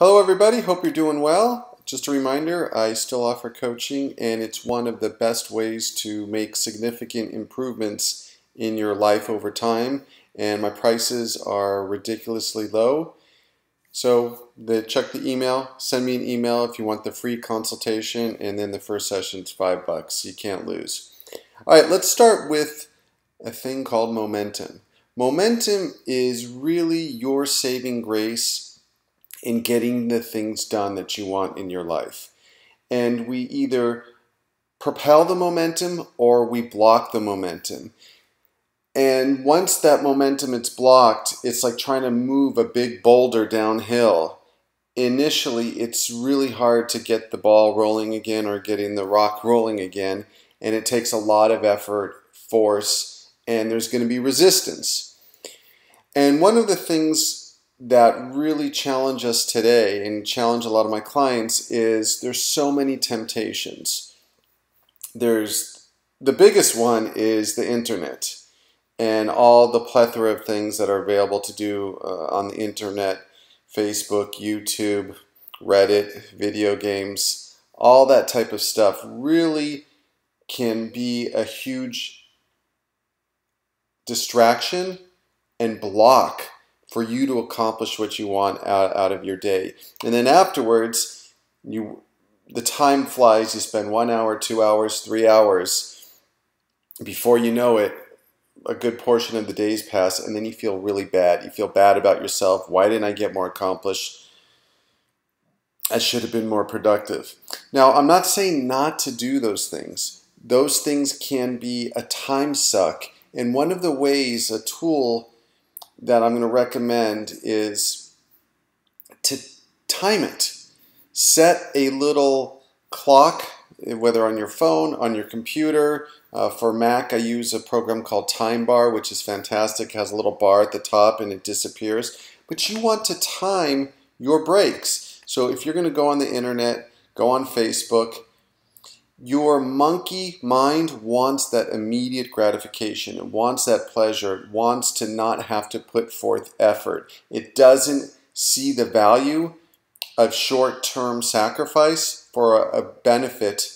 Hello, everybody. Hope you're doing well. Just a reminder I still offer coaching, and it's one of the best ways to make significant improvements in your life over time. And my prices are ridiculously low. So, the, check the email, send me an email if you want the free consultation, and then the first session is five bucks. You can't lose. All right, let's start with a thing called momentum. Momentum is really your saving grace in getting the things done that you want in your life. And we either propel the momentum or we block the momentum. And once that momentum is blocked, it's like trying to move a big boulder downhill. Initially, it's really hard to get the ball rolling again or getting the rock rolling again, and it takes a lot of effort, force, and there's going to be resistance. And one of the things that really challenge us today and challenge a lot of my clients is there's so many temptations. There's the biggest one is the internet and all the plethora of things that are available to do uh, on the internet Facebook, YouTube, Reddit, video games, all that type of stuff really can be a huge distraction and block for you to accomplish what you want out, out of your day. And then afterwards, you the time flies. You spend one hour, two hours, three hours. Before you know it, a good portion of the days pass, and then you feel really bad. You feel bad about yourself. Why didn't I get more accomplished? I should have been more productive. Now, I'm not saying not to do those things. Those things can be a time suck. And one of the ways, a tool that I'm going to recommend is to time it. Set a little clock, whether on your phone, on your computer. Uh, for Mac, I use a program called Time Bar, which is fantastic. It has a little bar at the top and it disappears. But you want to time your breaks. So if you're going to go on the internet, go on Facebook, your monkey mind wants that immediate gratification. It wants that pleasure. It wants to not have to put forth effort. It doesn't see the value of short term sacrifice for a, benefit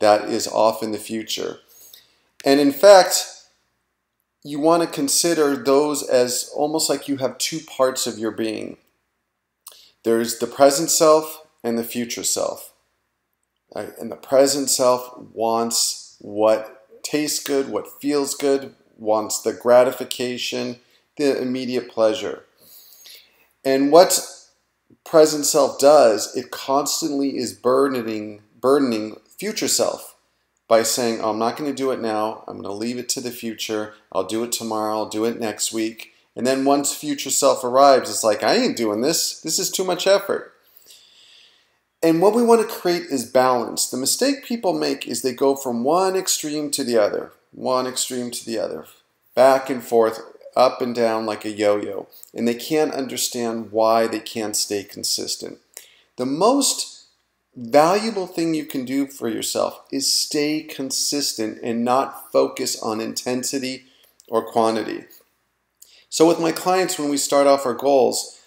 that is off in the future. And in fact, you want to consider those as almost like you have two parts of your being there's the present self and the future self. And the present self wants what tastes good, what feels good, wants the gratification, the immediate pleasure. And what present self does, it constantly is burdening, burdening future self by saying, oh, I'm not going to do it now. I'm going to leave it to the future. I'll do it tomorrow. I'll do it next week. And then once future self arrives, it's like, I ain't doing this. This is too much effort. And what we want to create is balance. The mistake people make is they go from one extreme to the other, one extreme to the other, back and forth, up and down like a yo yo. And they can't understand why they can't stay consistent. The most valuable thing you can do for yourself is stay consistent and not focus on intensity or quantity. So, with my clients, when we start off our goals,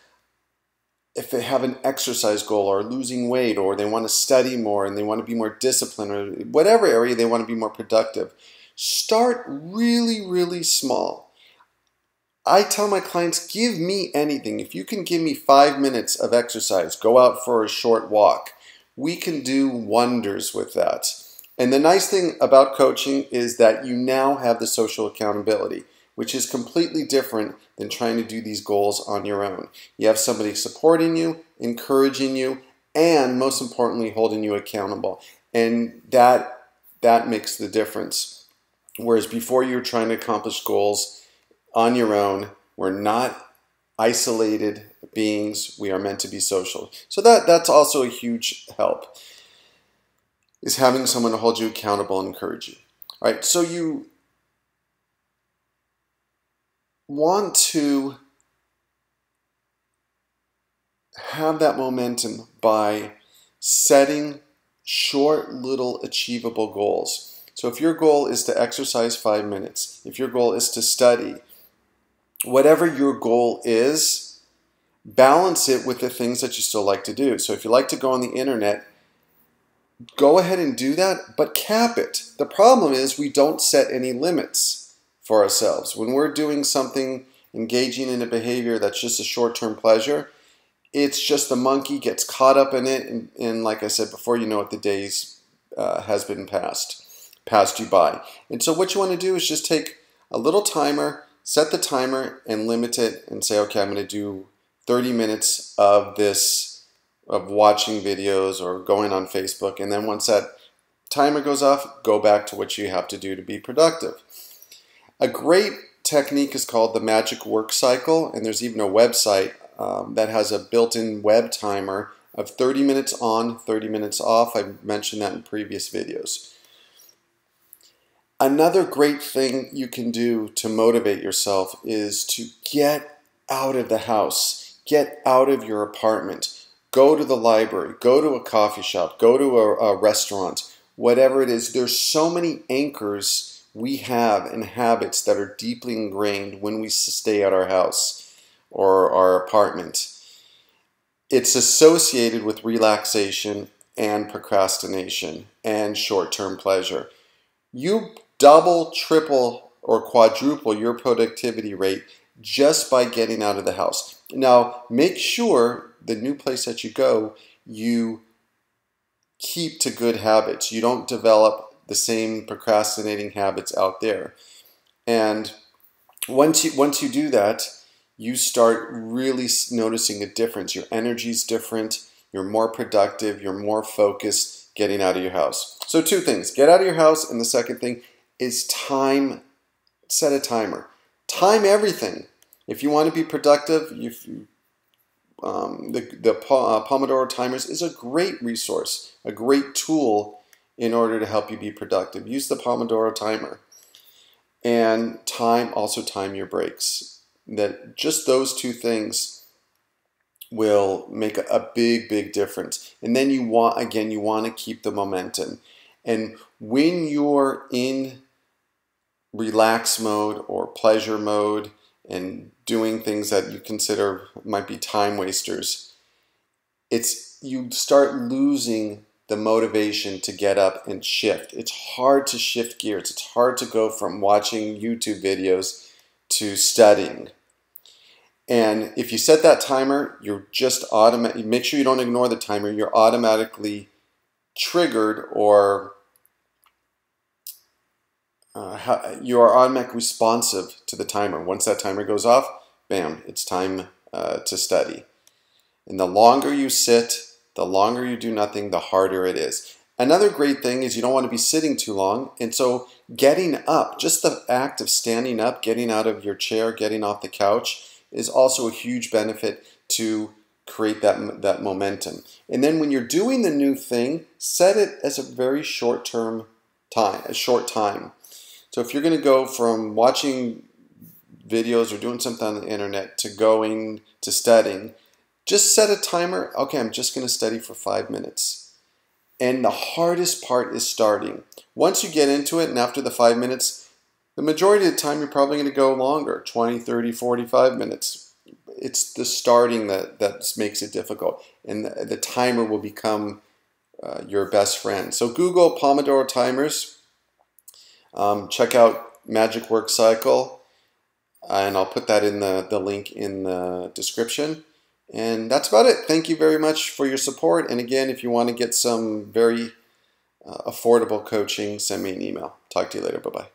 if they have an exercise goal or losing weight or they want to study more and they want to be more disciplined or whatever area they want to be more productive, start really, really small. I tell my clients, give me anything. If you can give me five minutes of exercise, go out for a short walk, we can do wonders with that. And the nice thing about coaching is that you now have the social accountability which is completely different than trying to do these goals on your own. You have somebody supporting you, encouraging you, and most importantly, holding you accountable. And that that makes the difference. Whereas before you're trying to accomplish goals on your own, we're not isolated beings. We are meant to be social. So that that's also a huge help. Is having someone to hold you accountable and encourage you. All right, so you want to have that momentum by setting short, little, achievable goals. So, if your goal is to exercise five minutes, if your goal is to study, whatever your goal is, balance it with the things that you still like to do. So if you like to go on the internet, go ahead and do that, but cap it. The problem is we don't set any limits for ourselves. When we're doing something, engaging in a behavior that's just a short-term pleasure, it's just the monkey gets caught up in it, and, and like I said before, you know what the days uh, has been passed, passed you by. And so what you want to do is just take a little timer, set the timer, and limit it, and say, okay, I'm going to do 30 minutes of this, of watching videos or going on Facebook, and then once that timer goes off, go back to what you have to do to be productive. A great technique is called the magic work cycle, and there's even a website um, that has a built-in web timer of 30 minutes on, 30 minutes off. I mentioned that in previous videos. Another great thing you can do to motivate yourself is to get out of the house. Get out of your apartment. Go to the library. Go to a coffee shop. Go to a, a restaurant. Whatever it is, there's so many anchors we have and habits that are deeply ingrained when we stay at our house or our apartment. It's associated with relaxation and procrastination and short term pleasure. You double, triple, or quadruple your productivity rate just by getting out of the house. Now, make sure the new place that you go, you keep to good habits. You don't develop the same procrastinating habits out there. And once you once you do that, you start really noticing a difference. Your energy is different. You're more productive. You're more focused getting out of your house. So two things: get out of your house, and the second thing is time. Set a timer. Time everything. If you want to be productive, you, um, the, the uh, Pomodoro timers is a great resource, a great tool in order to help you be productive. Use the Pomodoro timer. And time, also time your breaks. That just those two things will make a, big, big difference. And then you want, again, you want to keep the momentum. And when you're in relax mode or pleasure mode and doing things that you consider might be time wasters, it's you start losing the motivation to get up and shift. It's hard to shift gears. It's hard to go from watching YouTube videos to studying. And if you set that timer, you're just automatic. Make sure you don't ignore the timer. You're automatically triggered or uh, you are automatic responsive to the timer. Once that timer goes off, bam, it's time uh, to study. And the longer you sit, the longer you do nothing, the harder it is. Another great thing is you don't want to be sitting too long. And so getting up, just the act of standing up, getting out of your chair, getting off the couch is also a huge benefit to create that, that momentum. And then when you're doing the new thing, set it as a very short term time, a short time. So if you're going to go from watching videos or doing something on the internet to going to studying, just set a timer. Okay, I'm just going to study for five minutes. And the hardest part is starting. Once you get into it and after the five minutes, the majority of the time you're probably going to go longer 20, 30, 45 minutes. It's the starting that, that makes it difficult. And the, the timer will become uh, your best friend. So Google Pomodoro timers um, check out Magic Work Cycle, and I'll put that in the, the link in the description. And that's about it. Thank you very much for your support. And again, if you want to get some very uh, affordable coaching, send me an email. Talk to you later. Bye bye.